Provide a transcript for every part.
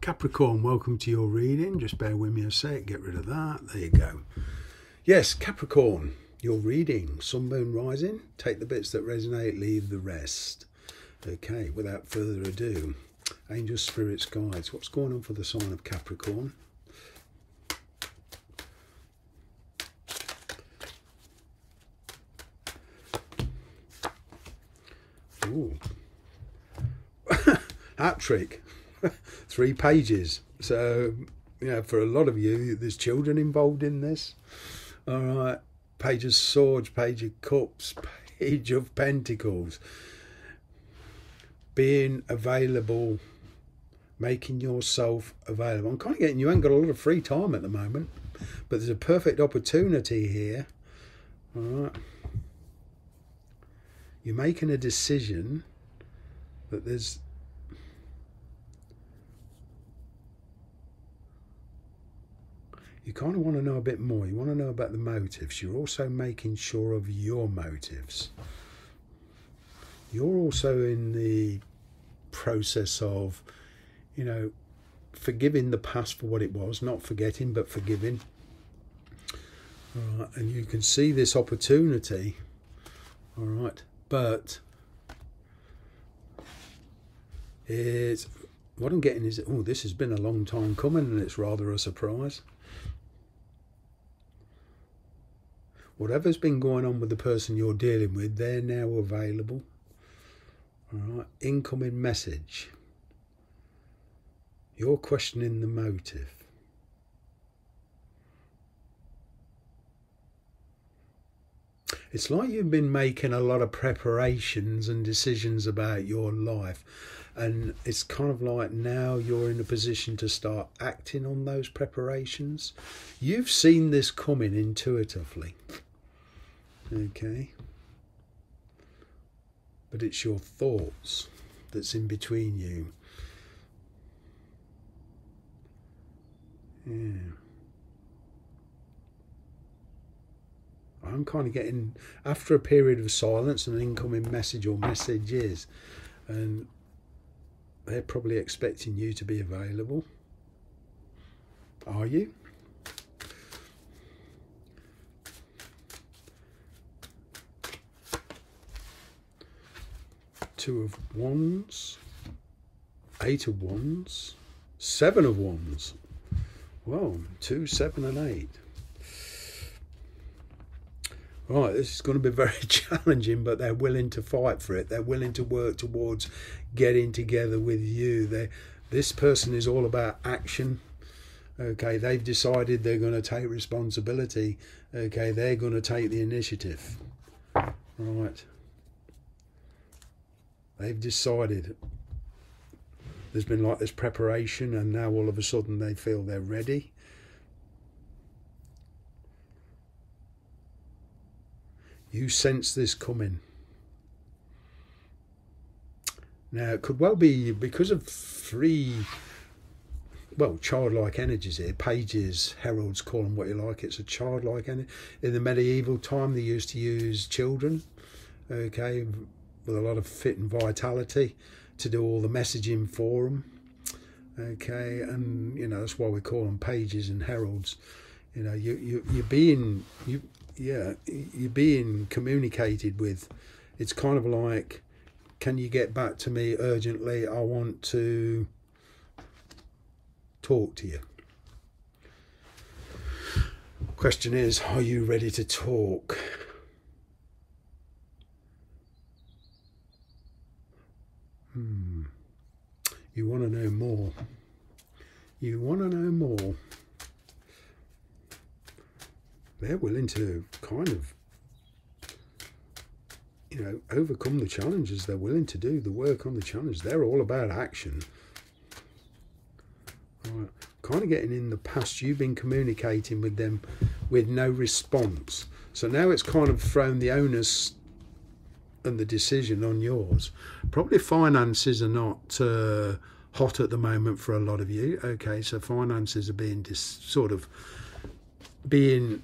Capricorn, welcome to your reading. Just bear with me a sec, get rid of that. There you go. Yes, Capricorn, your reading. Sun, moon, rising. Take the bits that resonate, leave the rest. Okay, without further ado, angels, spirits, guides. What's going on for the sign of Capricorn? Ooh. Hat trick. Three pages. So, you know, for a lot of you, there's children involved in this. All right. Page of Swords, Page of Cups, Page of Pentacles. Being available, making yourself available. I'm kind of getting you ain't got a lot of free time at the moment, but there's a perfect opportunity here. All right. You're making a decision that there's you kind of want to know a bit more. You want to know about the motives. You're also making sure of your motives. You're also in the process of, you know, forgiving the past for what it was, not forgetting, but forgiving. All right, and you can see this opportunity, all right, but it's what I'm getting is, oh, this has been a long time coming and it's rather a surprise. Whatever's been going on with the person you're dealing with, they're now available. All right, incoming message. You're questioning the motive. It's like you've been making a lot of preparations and decisions about your life. And it's kind of like now you're in a position to start acting on those preparations. You've seen this coming intuitively. Okay. But it's your thoughts that's in between you. Yeah. I'm kind of getting, after a period of silence, an incoming message or messages, and they're probably expecting you to be available. Are you? Two of wands, eight of wands, seven of wands. Well, two, seven, and eight. Right, this is going to be very challenging, but they're willing to fight for it. They're willing to work towards getting together with you. They, this person is all about action. Okay, they've decided they're going to take responsibility. Okay, they're going to take the initiative. Right. They've decided there's been like this preparation, and now all of a sudden they feel they're ready. You sense this coming. Now, it could well be because of three, well, childlike energies here. Pages, heralds, call them what you like. It's a childlike energy. In the medieval time, they used to use children, okay, with a lot of fit and vitality to do all the messaging for them. Okay, and you know that's why we call them pages and heralds. You know, you you you're being you yeah you're being communicated with. It's kind of like, can you get back to me urgently? I want to talk to you. Question is, are you ready to talk? Hmm. You want to know more. You want to know more. They're willing to kind of, you know, overcome the challenges. They're willing to do the work on the challenge. They're all about action. Kind of getting in the past, you've been communicating with them with no response. So now it's kind of thrown the onus and the decision on yours. Probably finances are not uh, hot at the moment for a lot of you. Okay, so finances are being sort of being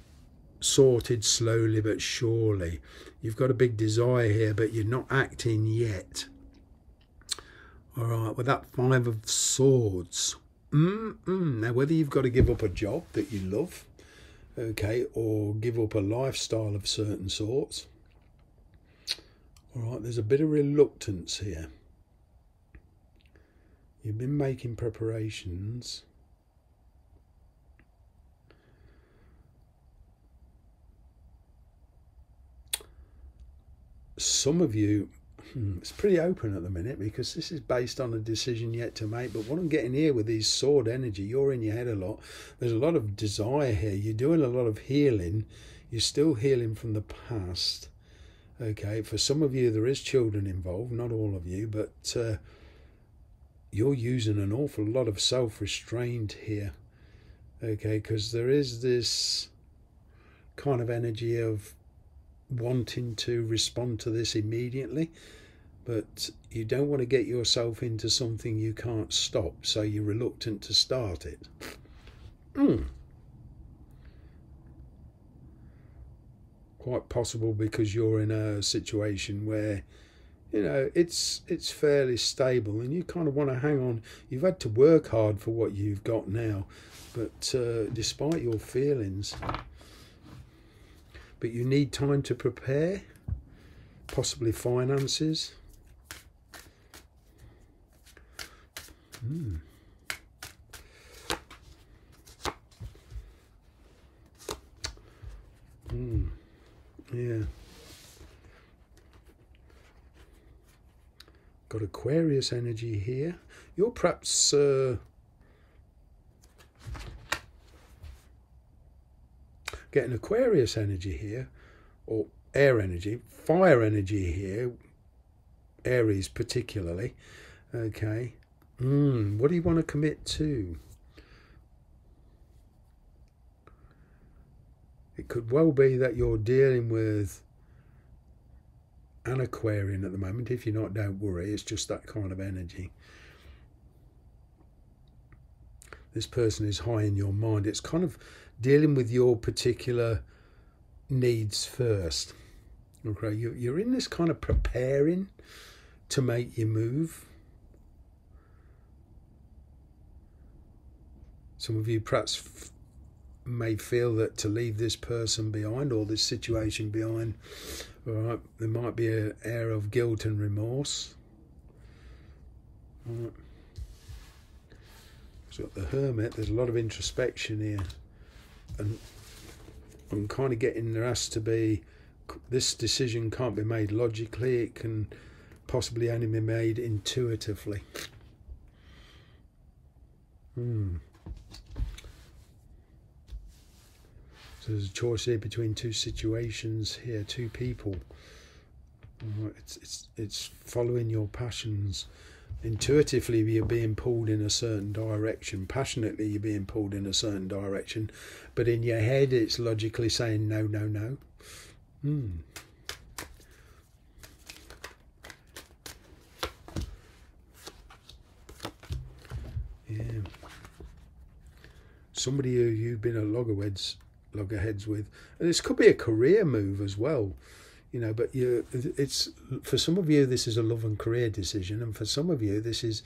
sorted slowly but surely. You've got a big desire here, but you're not acting yet. All right, with that Five of Swords, Mm-mm. Now, whether you've got to give up a job that you love, okay, or give up a lifestyle of certain sorts, all right, there's a bit of reluctance here. You've been making preparations. Some of you Hmm, it's pretty open at the minute because this is based on a decision yet to make. But what I'm getting here with these sword energy, you're in your head a lot. There's a lot of desire here. You're doing a lot of healing. You're still healing from the past. Okay, for some of you, there is children involved, not all of you, but uh, you're using an awful lot of self restraint here. Okay, because there is this kind of energy of wanting to respond to this immediately but you don't want to get yourself into something you can't stop, so you're reluctant to start it. Mm. Quite possible because you're in a situation where you know it's it's fairly stable and you kind of want to hang on you've had to work hard for what you've got now but uh, despite your feelings but you need time to prepare possibly finances Mm. Mm. Yeah. Got Aquarius energy here. You're perhaps uh, getting Aquarius energy here, or air energy, fire energy here, Aries particularly. Okay. Mm, what do you want to commit to? It could well be that you're dealing with an Aquarian at the moment. If you're not, don't worry. It's just that kind of energy. This person is high in your mind. It's kind of dealing with your particular needs first. Okay, you're in this kind of preparing to make your move. Some of you perhaps may feel that to leave this person behind or this situation behind, all right, there might be an air of guilt and remorse. All right. So the hermit, there's a lot of introspection here, and I'm kind of getting there has to be this decision can't be made logically. It can possibly only be made intuitively. Hmm. So there's a choice here between two situations here, two people. It's it's it's following your passions. Intuitively, you're being pulled in a certain direction. Passionately, you're being pulled in a certain direction, but in your head, it's logically saying no, no, no. Hmm. Yeah. Somebody who you've been at loggerheads loggerheads with. And this could be a career move as well, you know. But you, it's for some of you this is a love and career decision, and for some of you this is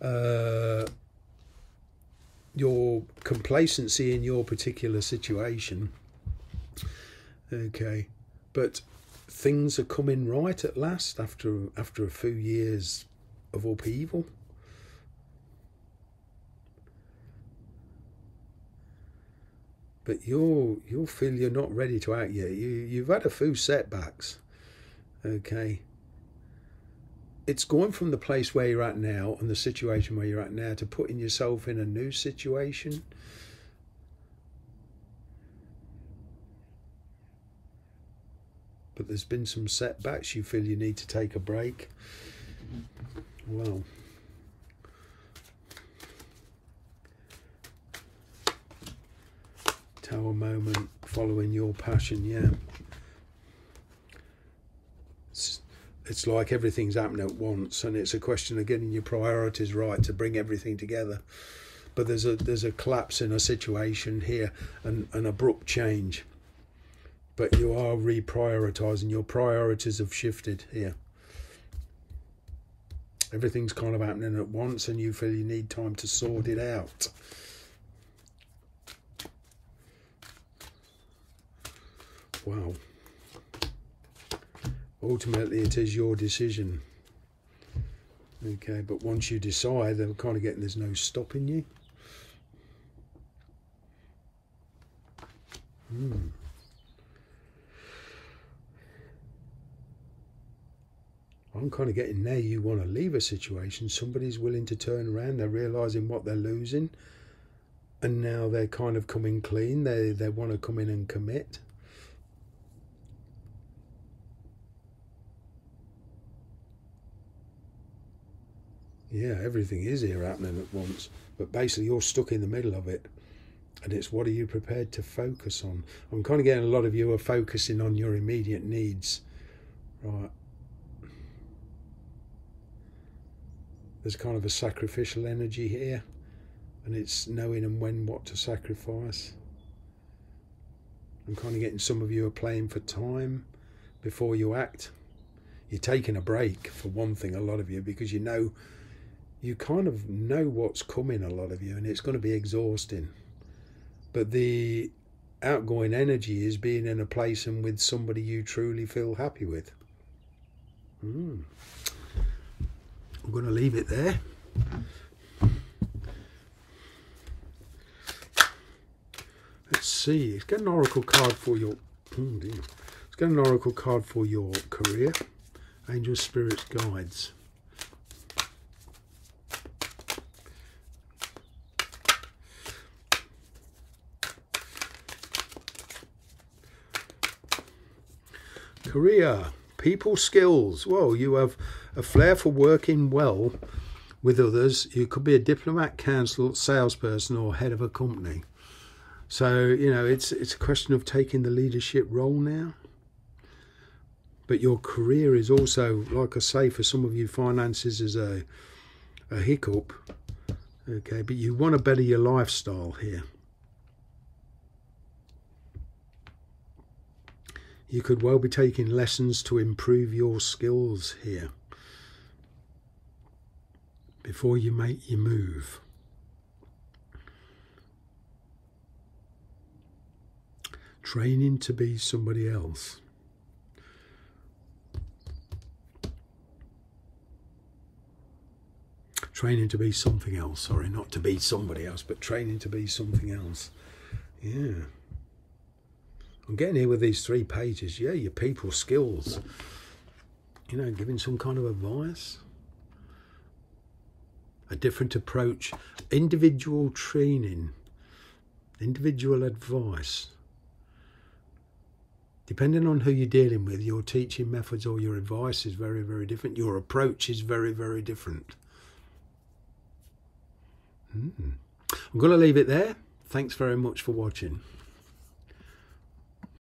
uh, your complacency in your particular situation. Okay, but things are coming right at last after after a few years of upheaval. But you'll you'll feel you're not ready to act yet. You you've had a few setbacks. Okay. It's going from the place where you're at now and the situation where you're at now to putting yourself in a new situation. But there's been some setbacks. You feel you need to take a break. Well. Tower moment following your passion, yeah. It's, it's like everything's happening at once, and it's a question of getting your priorities right to bring everything together. But there's a there's a collapse in a situation here, and an abrupt change. But you are reprioritizing. Your priorities have shifted here. everything's kind of happening at once and you feel you need time to sort it out. Wow. Ultimately, it is your decision. Okay, but once you decide, they're kind of getting there's no stopping you. Hmm. I'm kind of getting there. You want to leave a situation, somebody's willing to turn around, they're realizing what they're losing, and now they're kind of coming clean. They they want to come in and commit. Yeah, everything is here happening at once, but basically you're stuck in the middle of it. And it's what are you prepared to focus on? I'm kind of getting a lot of you are focusing on your immediate needs. Right. There's kind of a sacrificial energy here, and it's knowing and when what to sacrifice. I'm kind of getting some of you are playing for time before you act. You're taking a break, for one thing, a lot of you, because you know, you kind of know what's coming, a lot of you, and it's going to be exhausting. But the outgoing energy is being in a place and with somebody you truly feel happy with. Mm. I'm going to leave it there. Let's see. Let's get an oracle card for your. Let's get an oracle card for your career. Angel spirits guides. Career, people skills. Well, you have a flair for working well with others. You could be a diplomat, counsel, salesperson, or head of a company. So you know, it's it's a question of taking the leadership role now. But your career is also, like I say, for some of you, finances is a a hiccup. Okay, but you want to better your lifestyle here. You could well be taking lessons to improve your skills here before you make your move. Training to be somebody else. Training to be something else. Sorry, not to be somebody else, but training to be something else. Yeah. I'm getting here with these three pages. Yeah, your people skills. You know, giving some kind of advice. A different approach. Individual training. Individual advice. Depending on who you're dealing with, your teaching methods or your advice is very, very different. Your approach is very, very different. Mm. I'm going to leave it there. Thanks very much for watching.